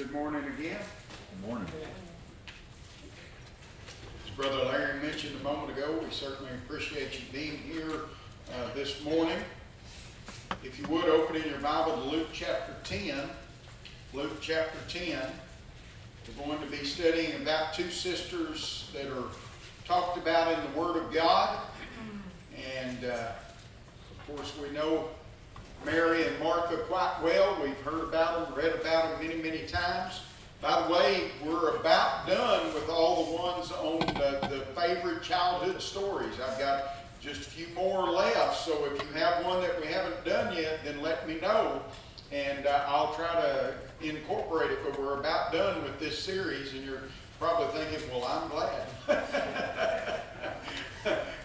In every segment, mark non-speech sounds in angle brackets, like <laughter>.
good morning again. Good morning. As Brother Larry mentioned a moment ago, we certainly appreciate you being here uh, this morning. If you would, open in your Bible to Luke chapter 10. Luke chapter 10. We're going to be studying about two sisters that are talked about in the Word of God. And uh, of course, we know Mary and Martha quite well. We've heard about them, read about them many, many times. By the way, we're about done with all the ones on the, the favorite childhood stories. I've got just a few more left, so if you have one that we haven't done yet, then let me know, and uh, I'll try to incorporate it. But we're about done with this series, and you're probably thinking, well, I'm glad. <laughs>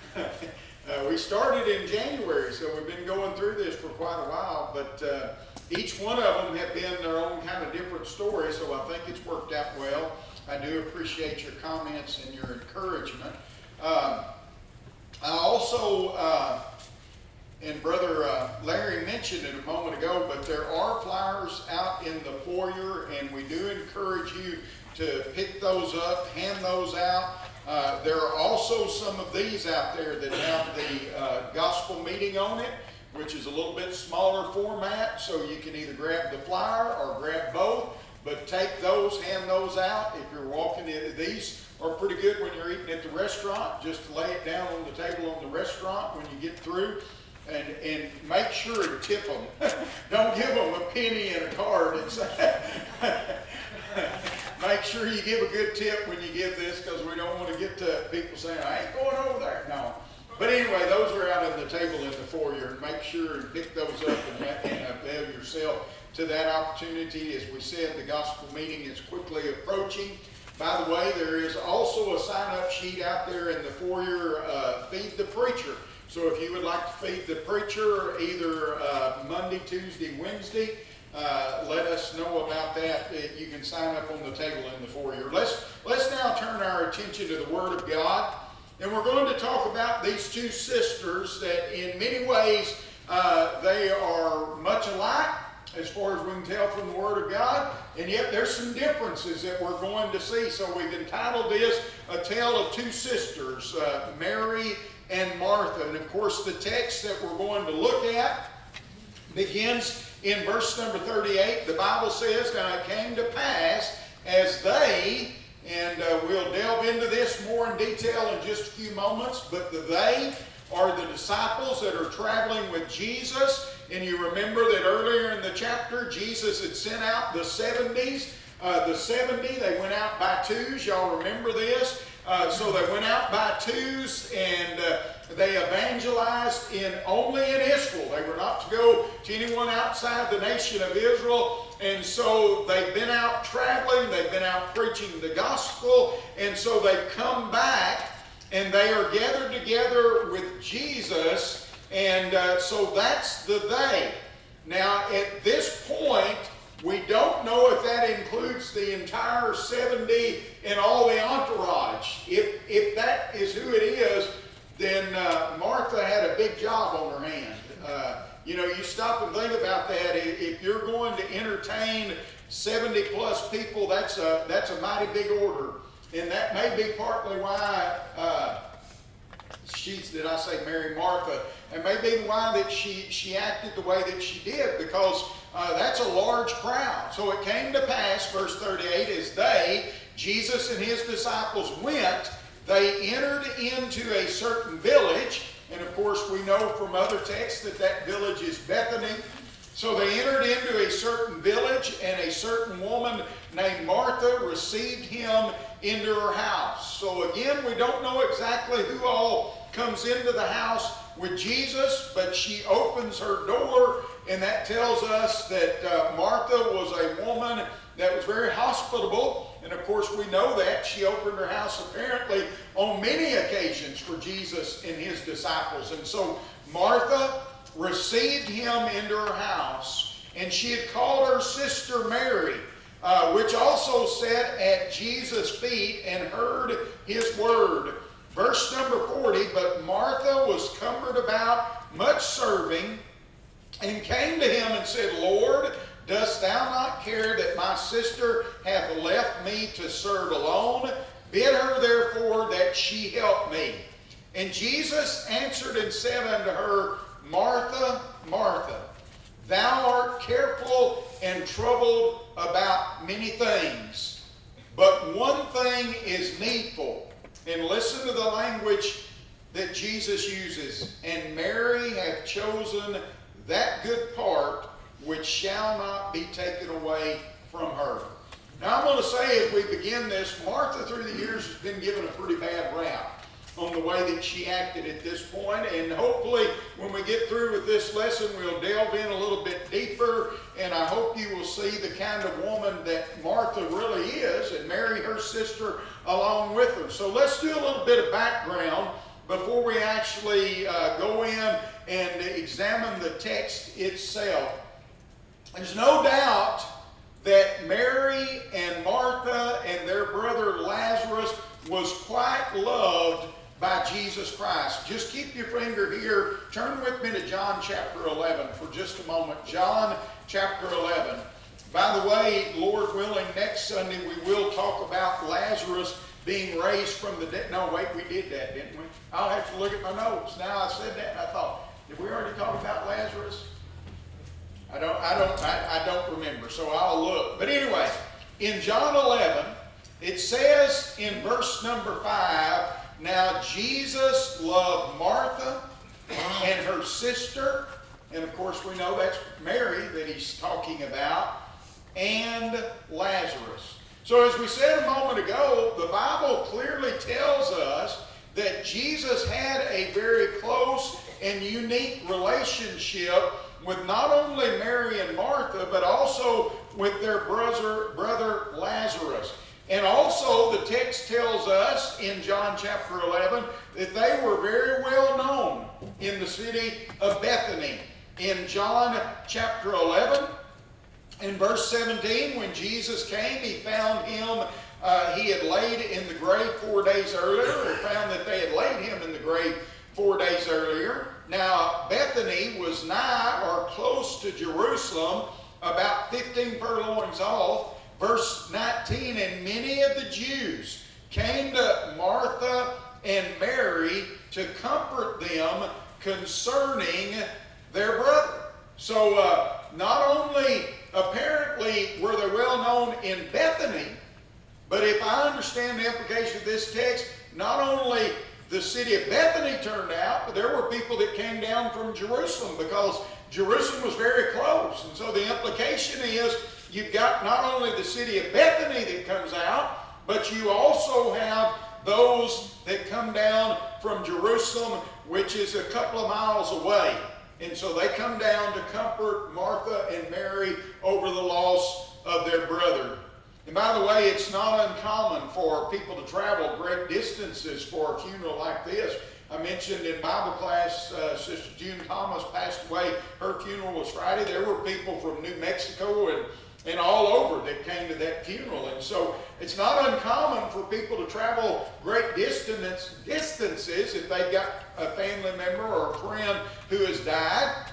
we started in January, so we've been going through this for quite a while, but uh, each one of them have been their own kind of different story, so I think it's worked out well. I do appreciate your comments and your encouragement. Um, I also, uh, and Brother uh, Larry mentioned it a moment ago, but there are flyers out in the foyer, and we do encourage you to pick those up, hand those out. Uh, there are also some of these out there that have the uh, gospel meeting on it, which is a little bit smaller format, so you can either grab the flyer or grab both. But take those, hand those out. If you're walking in, these are pretty good when you're eating at the restaurant. Just lay it down on the table on the restaurant when you get through. And, and make sure to tip them. <laughs> Don't give them a penny and a card. <laughs> make sure you give a good tip when you give this because we don't want to get to people saying, I ain't going over there. No. But anyway, those are out on the table in the foyer. Make sure and pick those up and, and avail yourself to that opportunity. As we said, the gospel meeting is quickly approaching. By the way, there is also a sign-up sheet out there in the foyer, uh, Feed the Preacher. So if you would like to feed the preacher either uh, Monday, Tuesday, Wednesday, uh, let us know about that. You can sign up on the table in the foyer. Let's, let's now turn our attention to the Word of God. And we're going to talk about these two sisters that in many ways uh, they are much alike as far as we can tell from the Word of God, and yet there's some differences that we're going to see. So we've entitled this A Tale of Two Sisters, uh, Mary and Martha. And of course, the text that we're going to look at begins in verse number 38. The Bible says, Now it came to pass as they, and uh, we'll delve into this more in detail in just a few moments, but the they are the disciples that are traveling with Jesus. And you remember that earlier in the chapter, Jesus had sent out the 70s. Uh, the 70, they went out by twos. Y'all remember this? Uh, so they went out by twos and uh, they evangelized in only in Israel. They were not to go to anyone outside the nation of Israel. And so they've been out traveling, they've been out preaching the gospel, and so they've come back and they are gathered together with Jesus, and uh, so that's the they. Now, at this point, we don't know if that includes the entire 70 and all the entourage. If, if that is who it is, then uh, Martha had a big job on her hand. Uh, you know, you stop and think about that. If you're going to entertain 70 plus people, that's a, that's a mighty big order. And that may be partly why uh, she's, did I say Mary Martha? And maybe why that she, she acted the way that she did because uh, that's a large crowd. So it came to pass, verse 38, as they, Jesus and his disciples went, they entered into a certain village. And of course, we know from other texts that that village is Bethany. So they entered into a certain village, and a certain woman named Martha received him into her house. So again, we don't know exactly who all comes into the house with Jesus, but she opens her door, and that tells us that uh, Martha was a woman that was very hospitable. And of course, we know that. She opened her house apparently on many occasions for Jesus and his disciples. And so Martha received him into her house, and she had called her sister Mary, uh, which also sat at Jesus' feet and heard his word. Verse number 40 But Martha was cumbered about, much serving, and came to him and said, Lord, Dost thou not care that my sister hath left me to serve alone? Bid her therefore that she help me. And Jesus answered and said unto her, Martha, Martha, thou art careful and troubled about many things, but one thing is needful. And listen to the language that Jesus uses. And Mary hath chosen that good part which shall not be taken away from her. Now, I'm going to say as we begin this, Martha through the years has been given a pretty bad rap on the way that she acted at this point, and hopefully when we get through with this lesson, we'll delve in a little bit deeper, and I hope you will see the kind of woman that Martha really is, and Mary, her sister, along with her. So let's do a little bit of background before we actually uh, go in and examine the text itself. There's no doubt that Mary and Martha and their brother Lazarus was quite loved by Jesus Christ. Just keep your finger here. Turn with me to John chapter 11 for just a moment. John chapter 11. By the way, Lord willing, next Sunday we will talk about Lazarus being raised from the dead. No, wait, we did that, didn't we? I'll have to look at my notes. Now I said that and I thought, did we already talk about Lazarus? I don't, I don't, I, I don't remember, so I'll look. But anyway, in John 11, it says in verse number 5, Now Jesus loved Martha and her sister, and of course we know that's Mary that he's talking about, and Lazarus. So as we said a moment ago, the Bible clearly tells us that Jesus had a very close and unique relationship with not only Mary and Martha, but also with their brother, brother Lazarus. And also, the text tells us in John chapter 11 that they were very well known in the city of Bethany. In John chapter 11, in verse 17, when Jesus came, he found him, uh, he had laid in the grave four days earlier, or found that they had laid him in the grave four days earlier. Now, Bethany was nigh or close to Jerusalem, about 15 furlongs off. Verse 19, and many of the Jews came to Martha and Mary to comfort them concerning their brother. So, uh, not only apparently were they well known in Bethany, but if I understand the implication of this text, not only the city of Bethany turned out, but there were people that came down from Jerusalem because Jerusalem was very close. And so the implication is you've got not only the city of Bethany that comes out, but you also have those that come down from Jerusalem, which is a couple of miles away. And so they come down to comfort Martha and Mary over the loss of their brother. And by the way, it's not uncommon for people to travel great distances for a funeral like this. I mentioned in Bible class, uh, Sister June Thomas passed away. Her funeral was Friday. There were people from New Mexico and, and all over that came to that funeral. And so it's not uncommon for people to travel great distance, distances if they've got a family member or a friend who has died.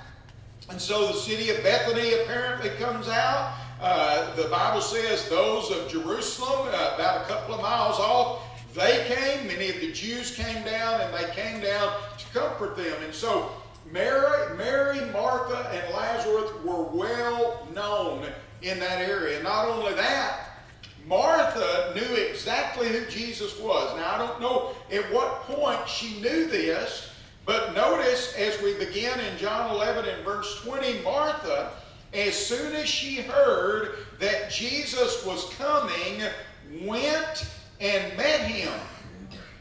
And so the city of Bethany apparently comes out. Uh, the Bible says those of Jerusalem, uh, about a couple of miles off, they came. Many of the Jews came down, and they came down to comfort them. And so Mary, Mary, Martha, and Lazarus were well known in that area. Not only that, Martha knew exactly who Jesus was. Now, I don't know at what point she knew this, but notice as we begin in John 11 and verse 20, Martha as soon as she heard that Jesus was coming, went and met him.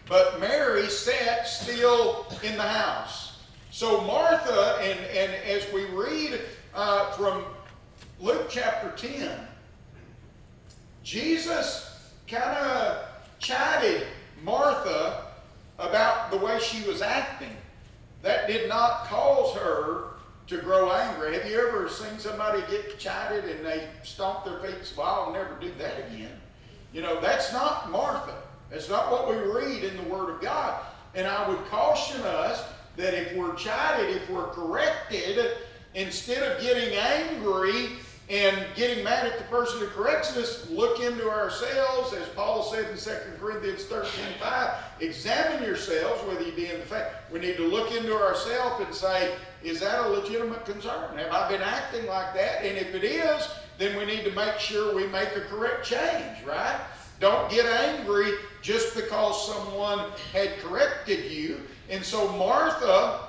But Mary sat still in the house. So Martha, and, and as we read uh, from Luke chapter 10, Jesus kind of chided Martha about the way she was acting. That did not cause her to grow angry. Have you ever seen somebody get chided and they stomp their feet and say, well, I'll never do that again? You know, that's not Martha. That's not what we read in the Word of God. And I would caution us that if we're chided, if we're corrected, instead of getting angry and getting mad at the person who corrects us, look into ourselves, as Paul said in 2 Corinthians 13 5, examine yourselves whether you be in the faith. We need to look into ourselves and say, is that a legitimate concern? Have I been acting like that? And if it is, then we need to make sure we make a correct change, right? Don't get angry just because someone had corrected you. And so Martha,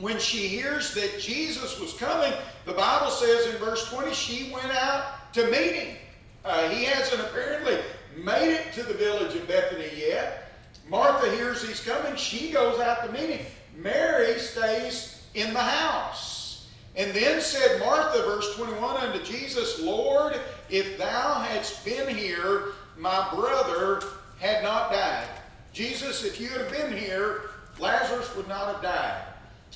when she hears that Jesus was coming, the Bible says in verse 20, she went out to meet him. Uh, he hasn't apparently made it to the village of Bethany yet. Martha hears he's coming. She goes out to meet him. Mary stays in the house. And then said Martha, verse 21, unto Jesus, Lord, if thou hadst been here, my brother had not died. Jesus, if you had been here, Lazarus would not have died.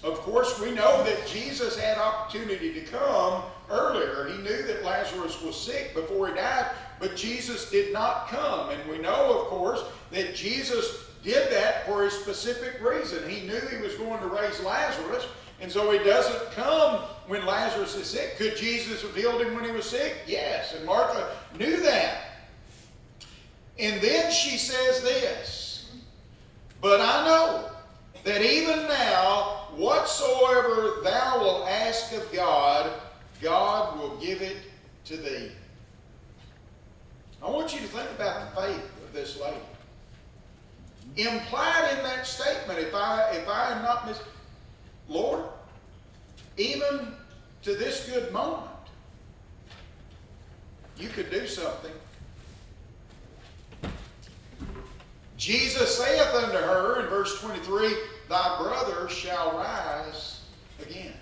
Of course, we know that Jesus had opportunity to come earlier. He knew that Lazarus was sick before he died, but Jesus did not come. And we know, of course, that Jesus did that for a specific reason. He knew he was going to raise Lazarus, and so he doesn't come when Lazarus is sick. Could Jesus have healed him when he was sick? Yes, and Martha knew that. And then she says this, but I know that even now, whatsoever thou wilt ask of God, God will give it to thee. I want you to think about the faith of this lady. Implied in that statement, if I if I am not mis Lord, even to this good moment, you could do something Jesus saith unto her in verse 23, Thy brother shall rise again.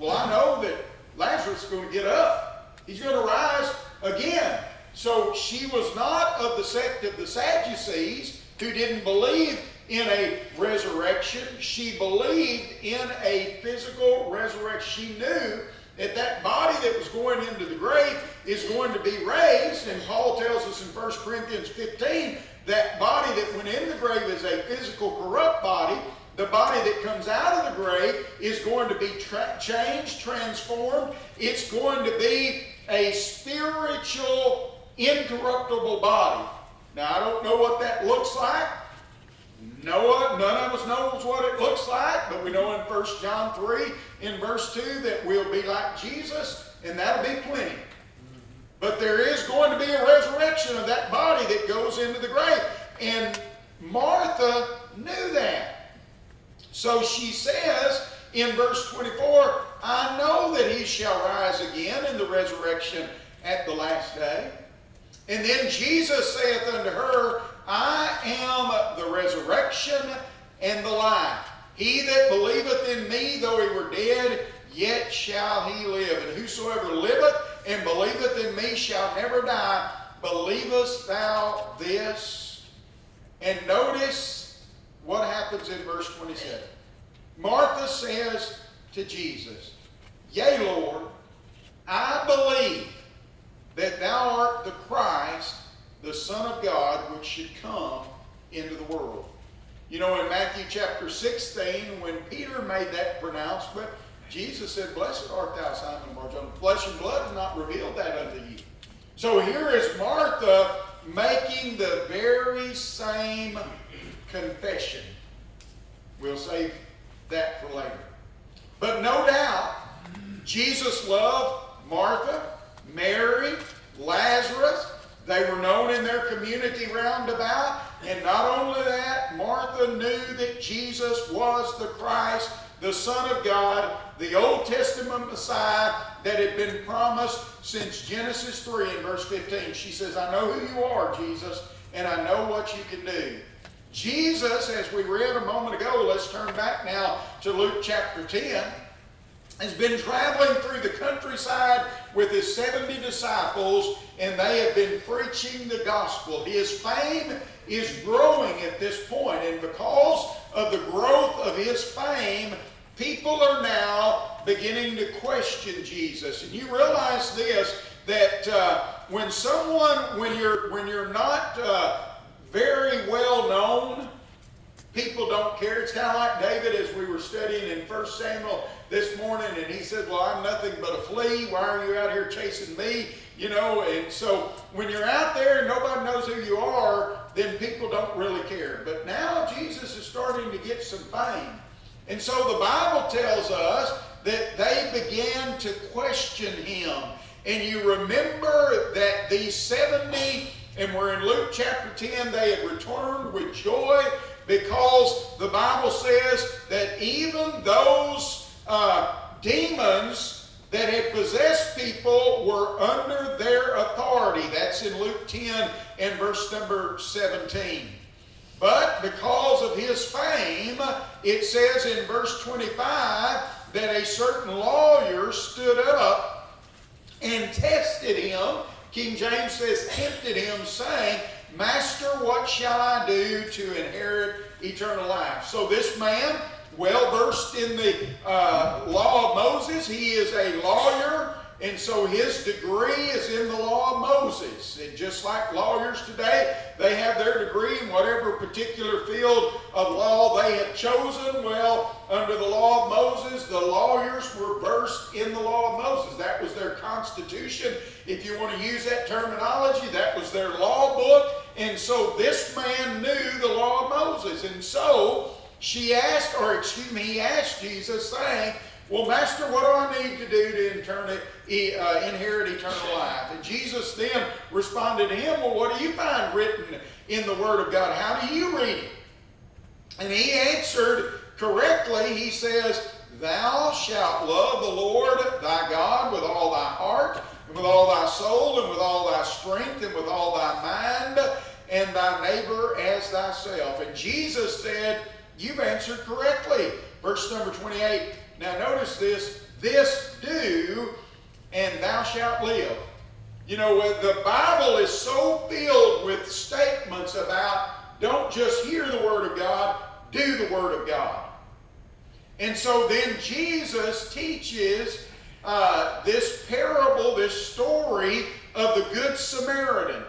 Well, I know that Lazarus is going to get up. He's going to rise again. So she was not of the sect of the Sadducees who didn't believe in a resurrection. She believed in a physical resurrection. She knew that that body that was going into the grave is going to be raised. And Paul tells us in 1 Corinthians 15 that body that went in the grave is a physical, corrupt body. The body that comes out of the grave is going to be tra changed, transformed. It's going to be a spiritual, incorruptible body. Now, I don't know what that looks like. Noah, none of us knows what it looks like, but we know in 1 John 3, in verse 2, that we'll be like Jesus, and that'll be plenty. But there is going to be a resurrection of that body that goes into the grave. And Martha knew that. So she says in verse 24, I know that he shall rise again in the resurrection at the last day. And then Jesus saith unto her, I am the resurrection and the life. He that believeth in me, though he were dead, yet shall he live. And whosoever liveth and believeth in me shall never die. Believest thou this? And notice what happens in verse 27. Martha says to Jesus, Yea, Lord, I believe that thou art the Christ, the Son of God, which should come into the world. You know, in Matthew chapter 16, when Peter made that pronouncement, Jesus said, Blessed art thou, Simon Barjona. Flesh and blood has not revealed that unto you. So here is Martha making the very same confession. We'll save that for later. But no doubt, Jesus loved Martha, Mary, Lazarus. They were known in their community round about. And not only that, Martha knew that Jesus was the Christ the Son of God, the Old Testament Messiah that had been promised since Genesis 3 in verse 15. She says, I know who you are, Jesus, and I know what you can do. Jesus, as we read a moment ago, let's turn back now to Luke chapter 10, has been traveling through the countryside with his 70 disciples, and they have been preaching the gospel. His fame is growing at this point, and because of the growth of his fame, people are now beginning to question Jesus. And you realize this that uh, when someone, when you're when you're not uh, very well known, people don't care. It's kind of like David as we were studying in 1 Samuel this morning, and he said, Well, I'm nothing but a flea. Why are you out here chasing me? You know, and so when you're out there and nobody knows who you are, then people don't really care. But now Jesus is starting to get some fame. And so the Bible tells us that they began to question him. And you remember that these 70, and we're in Luke chapter 10, they had returned with joy because the Bible says that even those uh, demons that had possessed people were under their authority. That's in Luke 10 and verse number 17. But because of his fame, it says in verse 25 that a certain lawyer stood up and tested him. King James says, tempted him, saying, Master, what shall I do to inherit eternal life? So this man, well versed in the uh, law of Moses, he is a lawyer and so his degree is in the law of Moses. And just like lawyers today, they have their degree in whatever particular field of law they have chosen. Well, under the law of Moses, the lawyers were versed in the law of Moses. That was their constitution. If you want to use that terminology, that was their law book. And so this man knew the law of Moses. And so she asked, or excuse me, he asked Jesus, saying, well, Master, what do I need to do to uh, inherit eternal life? And Jesus then responded to him, Well, what do you find written in the Word of God? How do you read it? And he answered correctly. He says, Thou shalt love the Lord thy God with all thy heart, and with all thy soul, and with all thy strength, and with all thy mind, and thy neighbor as thyself. And Jesus said, You've answered correctly. Verse number 28 now notice this, this do, and thou shalt live. You know, the Bible is so filled with statements about don't just hear the Word of God, do the Word of God. And so then Jesus teaches uh, this parable, this story of the Good Samaritan.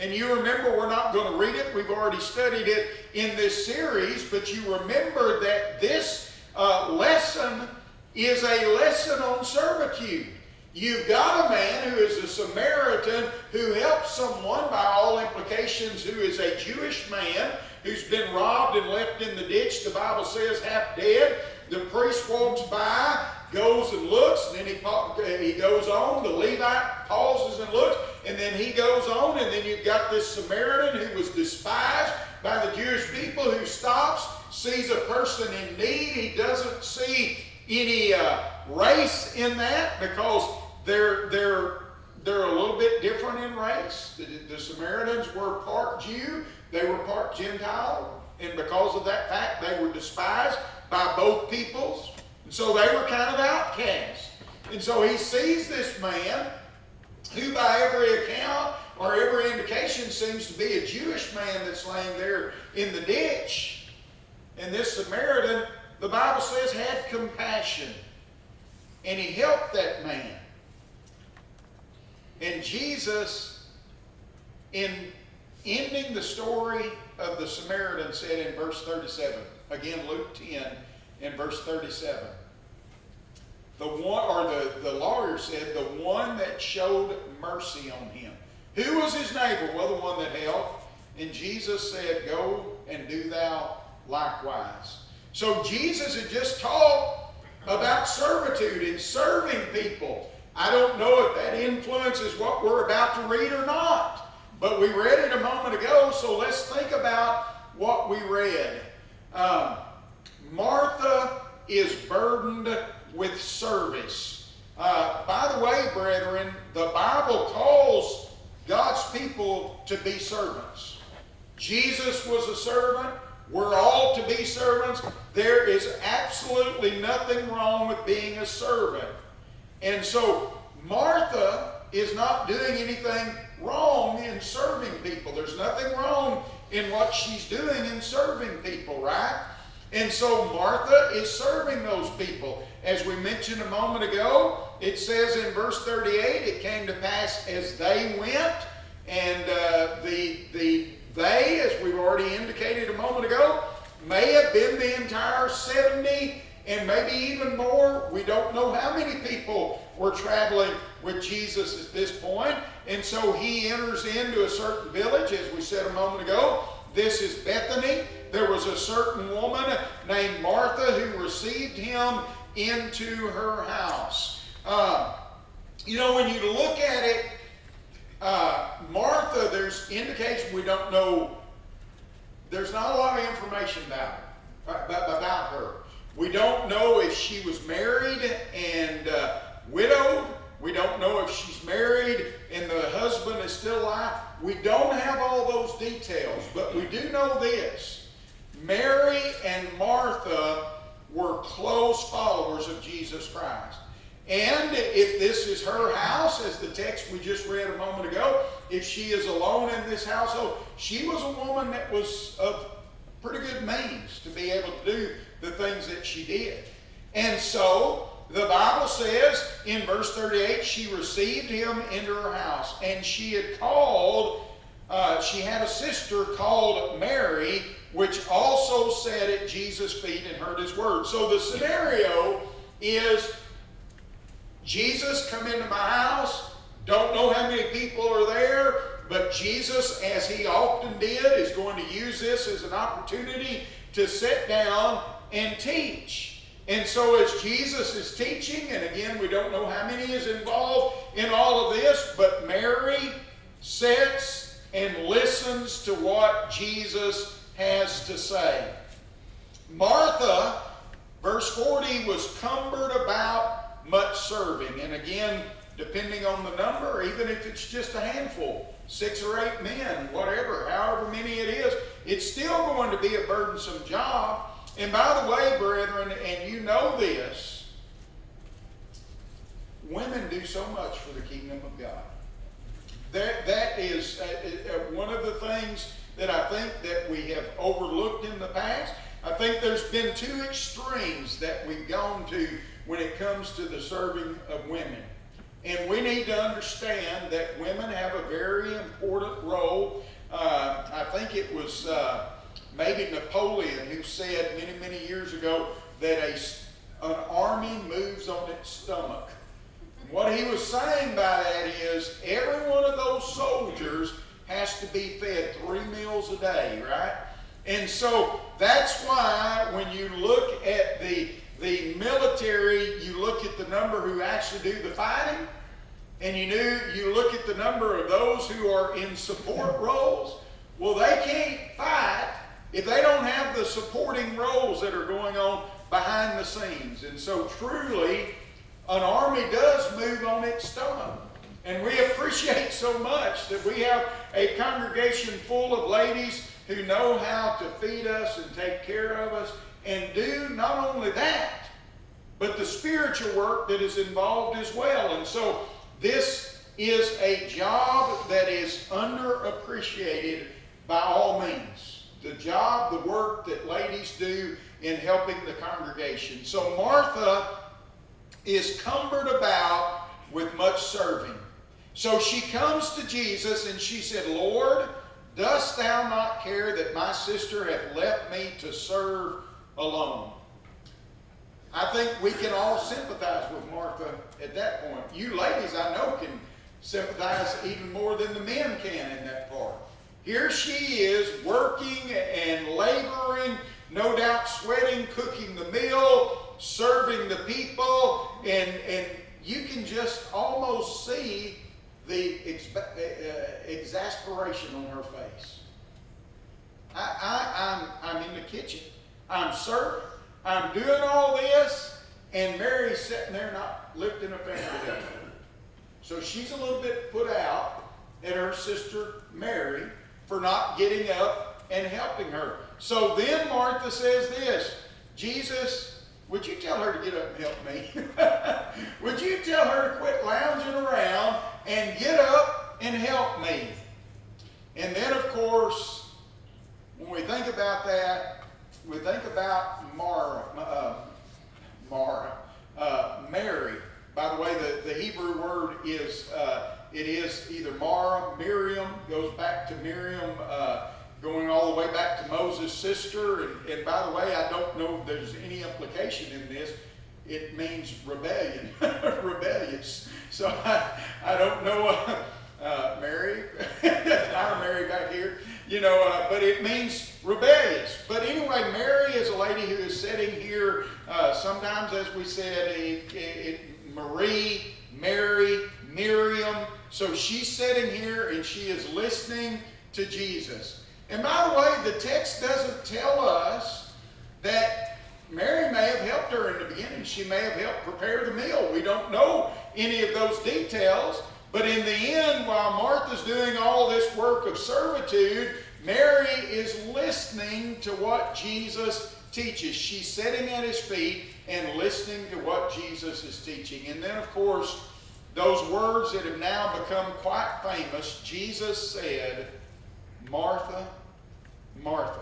And you remember, we're not going to read it, we've already studied it in this series, but you remember that this uh, lesson is a lesson on servitude. You've got a man who is a Samaritan who helps someone, by all implications, who is a Jewish man who's been robbed and left in the ditch, the Bible says, half dead. The priest walks by, goes and looks, and then he, he goes on. The Levite pauses and looks, and then he goes on, and then you've got this Samaritan who was despised by the Jewish people who stops sees a person in need. He doesn't see any uh, race in that because they're, they're, they're a little bit different in race. The, the Samaritans were part Jew, they were part Gentile, and because of that fact, they were despised by both peoples. And so they were kind of outcasts. And so he sees this man who, by every account or every indication, seems to be a Jewish man that's laying there in the ditch. And this Samaritan, the Bible says, had compassion. And he helped that man. And Jesus, in ending the story of the Samaritan, said in verse 37, again, Luke 10 in verse 37, the one, or the, the lawyer said, the one that showed mercy on him. Who was his neighbor? Well, the one that helped. And Jesus said, Go and do thou likewise. So Jesus had just taught about servitude and serving people. I don't know if that influences what we're about to read or not, but we read it a moment ago, so let's think about what we read. Um, Martha is burdened with service. Uh, by the way, brethren, the Bible calls God's people to be servants. Jesus was a servant. We're all to be servants. There is absolutely nothing wrong with being a servant. And so Martha is not doing anything wrong in serving people. There's nothing wrong in what she's doing in serving people, right? And so Martha is serving those people. As we mentioned a moment ago, it says in verse 38, it came to pass as they went, and uh, the, the they, as we've already indicated a moment ago, may have been the entire 70 and maybe even more. We don't know how many people were traveling with Jesus at this point. And so he enters into a certain village, as we said a moment ago. This is Bethany. There was a certain woman named Martha who received him into her house. Uh, you know, when you look at it, uh, Martha, there's indication we don't know. There's not a lot of information about her. About her. We don't know if she was married and uh, widowed. We don't know if she's married and the husband is still alive. We don't have all those details, but we do know this. Mary and Martha were close followers of Jesus Christ. And if this is her house, as the text we just read a moment ago, if she is alone in this household, she was a woman that was of pretty good means to be able to do the things that she did. And so the Bible says in verse 38 she received him into her house, and she had called, uh, she had a sister called Mary, which also sat at Jesus' feet and heard his word. So the scenario is Jesus come into my house, don't know how many people are there, but Jesus, as he often did, is going to use this as an opportunity to sit down and teach. And so as Jesus is teaching, and again, we don't know how many is involved in all of this, but Mary sits and listens to what Jesus has to say. Martha, verse 40, was cumbered about much serving. And again, depending on the number, even if it's just a handful, six or eight men, whatever, however many it is, it's still going to be a burdensome job. And by the way, brethren, this, women do so much for the kingdom of God. That, that is uh, uh, one of the things that I think that we have overlooked in the past. I think there's been two extremes that we've gone to when it comes to the serving of women. And we need to understand that women have a very important role. Uh, I think it was uh, maybe Napoleon who said many, many years ago that a, an army moves on its stomach. What he was saying by that is every one of those soldiers has to be fed three meals a day, right? And so that's why when you look at the the military, you look at the number who actually do the fighting, and you knew you look at the number of those who are in support roles. Well, they can't fight if they don't have the supporting roles that are going on behind the scenes. And so, truly, an army does move on its stomach. And we appreciate so much that we have a congregation full of ladies who know how to feed us and take care of us and do not only that, but the spiritual work that is involved as well. And so this is a job that is underappreciated by all means. The job, the work that ladies do in helping the congregation. So Martha is cumbered about with much serving. So she comes to Jesus and she said, Lord, dost thou not care that my sister hath left me to serve alone. I think we can all sympathize with Martha at that point. You ladies, I know, can sympathize even more than the men can in that part. Here she is working and laboring, no doubt sweating, cooking the meal, serving the people, and, and you can just almost see the exp- uh, uh exasperation on her face. I, I, I'm, I'm in the kitchen I'm serving. I'm doing all this, and Mary's sitting there not lifting a finger. So she's a little bit put out at her sister Mary for not getting up and helping her. So then Martha says this Jesus, would you tell her to get up and help me? <laughs> would you tell her to quit lounging around and get up and help me? And then, of course, when we think about that, we think about Mara, uh, Mara, uh, Mary. By the way, the, the Hebrew word is uh, it is either Mara, Miriam goes back to Miriam, uh, going all the way back to Moses' sister. And, and by the way, I don't know if there's any implication in this. It means rebellion, <laughs> rebellious. So I, I don't know, uh, uh, Mary, <laughs> our Mary back here, you know, uh, but it means rebellious. But anyway, Mary is a lady who is sitting here, uh, sometimes, as we said, it, it, Marie, Mary, Miriam. So she's sitting here and she is listening to Jesus. And by the way, the text doesn't tell us that Mary may have helped her in the beginning. She may have helped prepare the meal. We don't know any of those details. But in the end, while Martha's doing all this work of servitude, Mary is listening to what Jesus teaches. She's sitting at his feet and listening to what Jesus is teaching. And then, of course, those words that have now become quite famous Jesus said, Martha, Martha.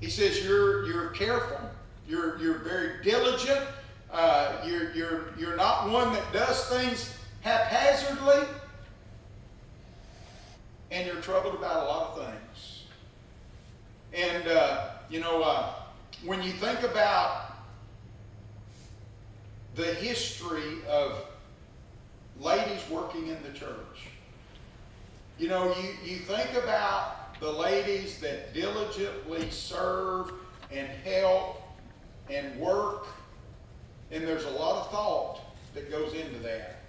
He says, You're, you're careful, you're, you're very diligent, uh, you're, you're, you're not one that does things haphazardly, and you're troubled about a lot of things. And, uh, you know, uh, when you think about the history of ladies working in the church, you know, you, you think about the ladies that diligently serve and help and work, and there's a lot of thought that goes into that.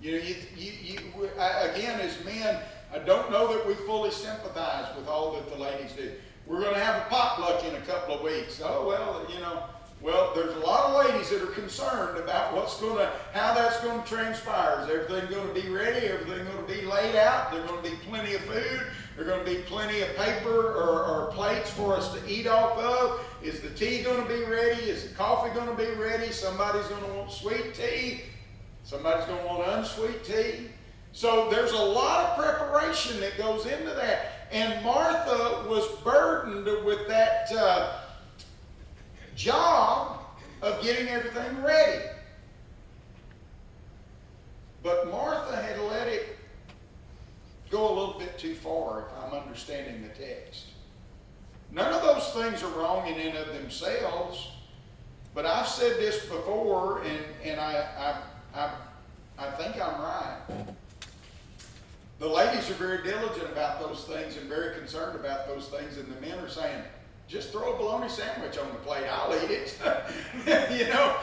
You know, you, you, you, again, as men, I don't know that we fully sympathize with all that the ladies do. We're going to have a potluck in a couple of weeks. Oh, well, you know, well, there's a lot of ladies that are concerned about what's going to, how that's going to transpire. Is everything going to be ready? Everything going to be laid out? There's going to be plenty of food. There's going to be plenty of paper or, or plates for us to eat off of. Is the tea going to be ready? Is the coffee going to be ready? Somebody's going to want sweet tea. Somebody's going to want unsweet tea. So there's a lot of preparation that goes into that. And Martha was burdened with that uh, job of getting everything ready. But Martha had let it go a little bit too far, if I'm understanding the text. None of those things are wrong in and of themselves, but I've said this before, and, and I, I I, I think I'm right. The ladies are very diligent about those things and very concerned about those things, and the men are saying, just throw a bologna sandwich on the plate, I'll eat it. <laughs> you know,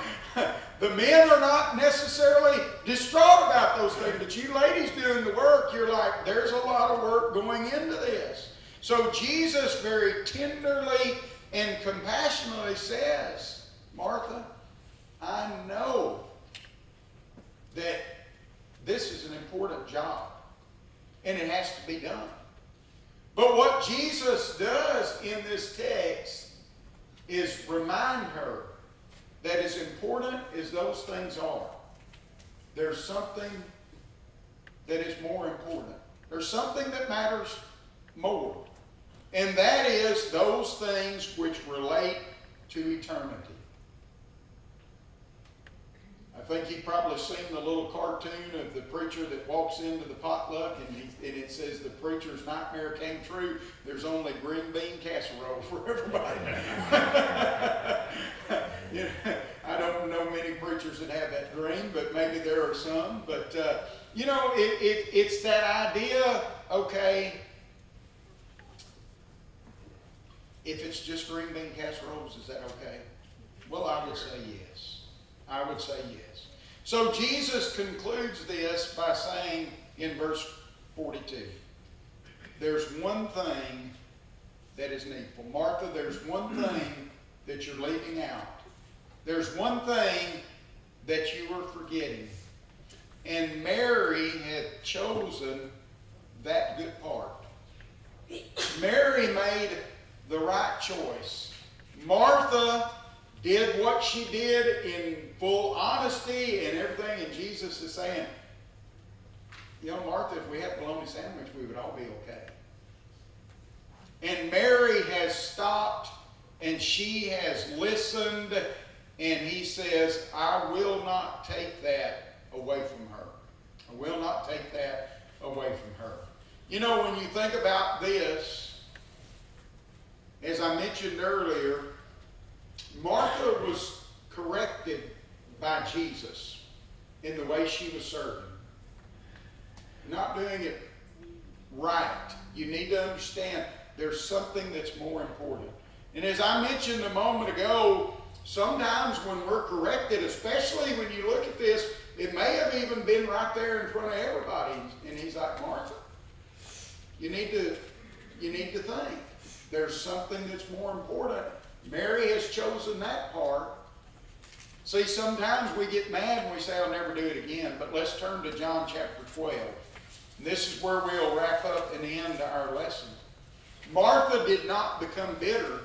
the men are not necessarily distraught about those things, but you ladies doing the work, you're like, there's a lot of work going into this. So Jesus very tenderly and compassionately says, Martha, I know that this is an important job and it has to be done. But what Jesus does in this text is remind her that as important as those things are, there's something that is more important. There's something that matters more. And that is those things which relate to eternity. Think you've probably seen the little cartoon of the preacher that walks into the potluck and, he, and it says the preacher's nightmare came true. There's only green bean casserole <laughs> for everybody. <laughs> you know, I don't know many preachers that have that dream, but maybe there are some. But, uh, you know, it, it, it's that idea, okay, if it's just green bean casseroles, is that okay? Well, I would say yes. I would say yes. So Jesus concludes this by saying in verse 42, there's one thing that is needful. Martha, there's one thing that you're leaving out. There's one thing that you were forgetting. And Mary had chosen that good part. Mary made the right choice. Martha did what she did in full honesty and everything, and Jesus is saying, you know, Martha, if we had bologna sandwich, we would all be okay. And Mary has stopped and she has listened, and he says, I will not take that away from her. I will not take that away from her. You know, when you think about this, as I mentioned earlier, Martha was corrected by Jesus in the way she was serving. Not doing it right. You need to understand there's something that's more important. And as I mentioned a moment ago, sometimes when we're corrected, especially when you look at this, it may have even been right there in front of everybody. And he's like, Martha, you need to, you need to think. There's something that's more important. Mary has chosen that part. See, sometimes we get mad and we say, I'll never do it again. But let's turn to John chapter 12. And this is where we'll wrap up and end our lesson. Martha did not become bitter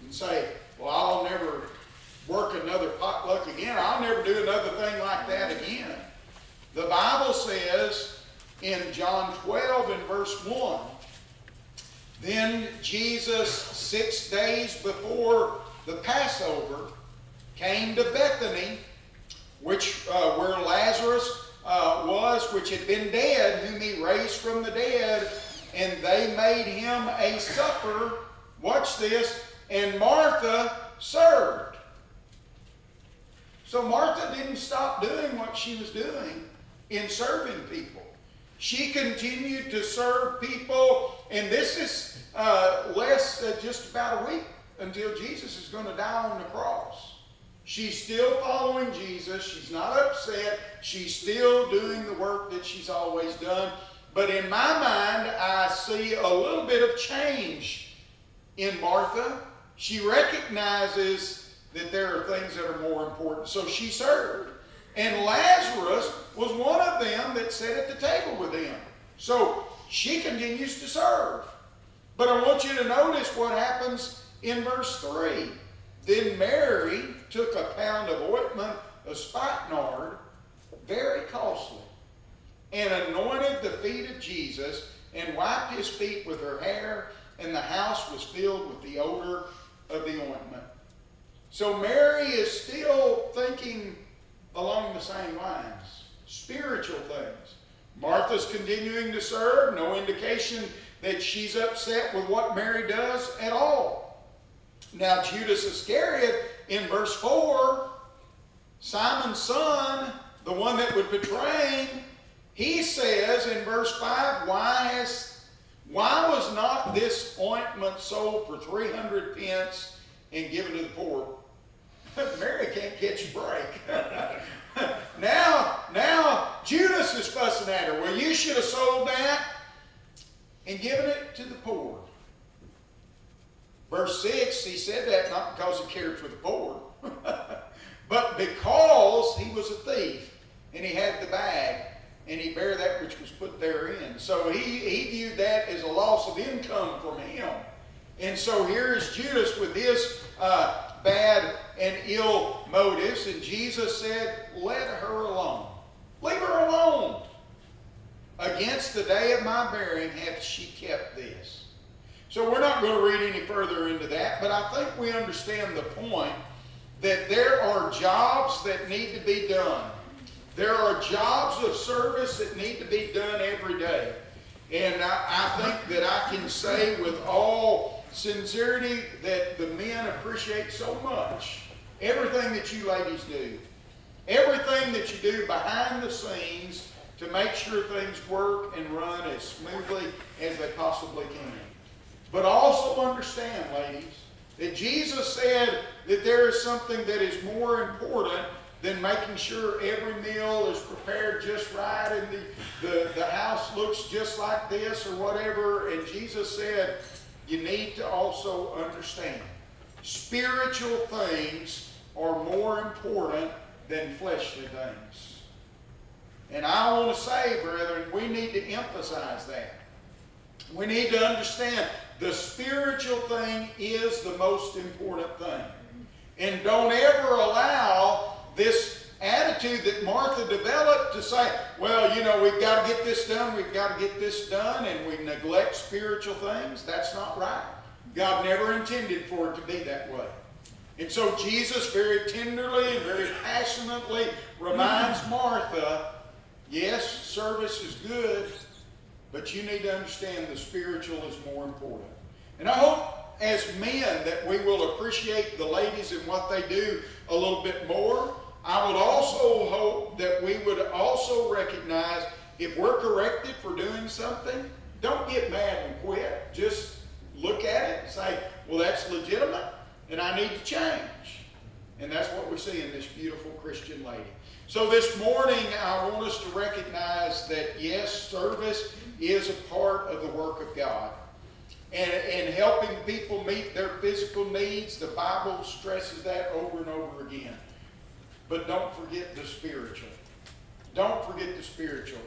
and say, Well, I'll never work another potluck again. I'll never do another thing like that again. The Bible says in John 12 and verse 1 Then Jesus, six days before the Passover, came to Bethany, which uh, where Lazarus uh, was, which had been dead, whom he raised from the dead, and they made him a supper. Watch this. And Martha served. So Martha didn't stop doing what she was doing in serving people. She continued to serve people, and this is uh, less than just about a week until Jesus is going to die on the cross. She's still following Jesus. She's not upset. She's still doing the work that she's always done. But in my mind, I see a little bit of change in Martha. She recognizes that there are things that are more important. So she served. And Lazarus was one of them that sat at the table with them. So she continues to serve. But I want you to notice what happens in verse 3. Then Mary took a pound of ointment of spikenard, very costly, and anointed the feet of Jesus and wiped his feet with her hair, and the house was filled with the odor of the ointment. So Mary is still thinking along the same lines spiritual things. Martha's continuing to serve, no indication that she's upset with what Mary does at all. Now, Judas Iscariot in verse 4, Simon's son, the one that would betray him, he says in verse 5, Why, has, why was not this ointment sold for 300 pence and given to the poor? Mary can't catch a break. <laughs> now, now Judas is fussing at her. Well, you should have sold that and given it to the poor. Verse 6, he said that not because he cared for the poor, <laughs> but because he was a thief and he had the bag and he bare that which was put therein. So he, he viewed that as a loss of income from him. And so here is Judas with this uh, bad and ill motives, and Jesus said, Let her alone. Leave her alone. Against the day of my burying hath she kept this. So we're not going to read any further into that, but I think we understand the point that there are jobs that need to be done. There are jobs of service that need to be done every day. And I, I think that I can say with all sincerity that the men appreciate so much everything that you ladies do. Everything that you do behind the scenes to make sure things work and run as smoothly as they possibly can. But also understand, ladies, that Jesus said that there is something that is more important than making sure every meal is prepared just right and the, the, the house looks just like this or whatever. And Jesus said, you need to also understand spiritual things are more important than fleshly things. And I want to say, brethren, we need to emphasize that. We need to understand the spiritual thing is the most important thing. And don't ever allow this attitude that Martha developed to say, well, you know, we've got to get this done, we've got to get this done, and we neglect spiritual things. That's not right. God never intended for it to be that way. And so Jesus very tenderly and very passionately reminds Martha, yes, service is good, but you need to understand the spiritual is more important. And I hope as men that we will appreciate the ladies and what they do a little bit more. I would also hope that we would also recognize if we're corrected for doing something, don't get mad and quit. Just look at it and say, well, that's legitimate and I need to change. And that's what we see in this beautiful Christian lady. So this morning, I want us to recognize that yes, service is a part of the work of God. And, and helping people meet their physical needs, the Bible stresses that over and over again. But don't forget the spiritual. Don't forget the spiritual.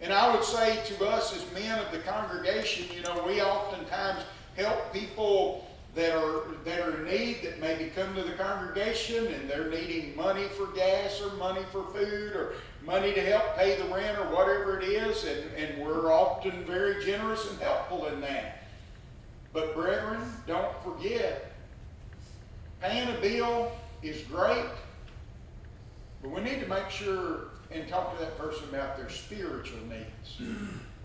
And I would say to us as men of the congregation, you know, we oftentimes help people that are that are in need that maybe come to the congregation and they're needing money for gas or money for food or money to help pay the rent or whatever it is, and, and we're often very generous and helpful in that. But brethren, don't forget, paying a bill is great, but we need to make sure and talk to that person about their spiritual needs.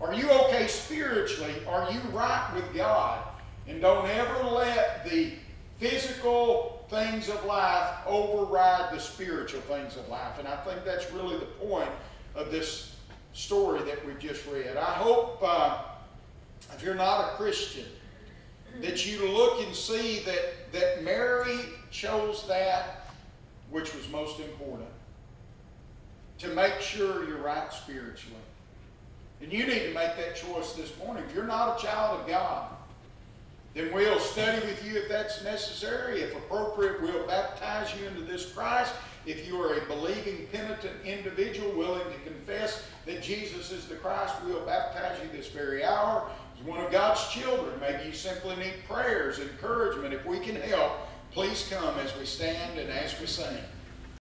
Are you okay spiritually? Are you right with God? And don't ever let the physical things of life override the spiritual things of life. And I think that's really the point of this story that we've just read. I hope uh, if you're not a Christian, that you look and see that, that Mary chose that which was most important to make sure you're right spiritually. And you need to make that choice this morning. If you're not a child of God, then we'll study with you if that's necessary. If appropriate, we'll baptize you into this Christ. If you are a believing, penitent individual willing to confess that Jesus is the Christ, we'll baptize you this very hour. As one of God's children, maybe you simply need prayers, encouragement. If we can help, please come as we stand and as we sing.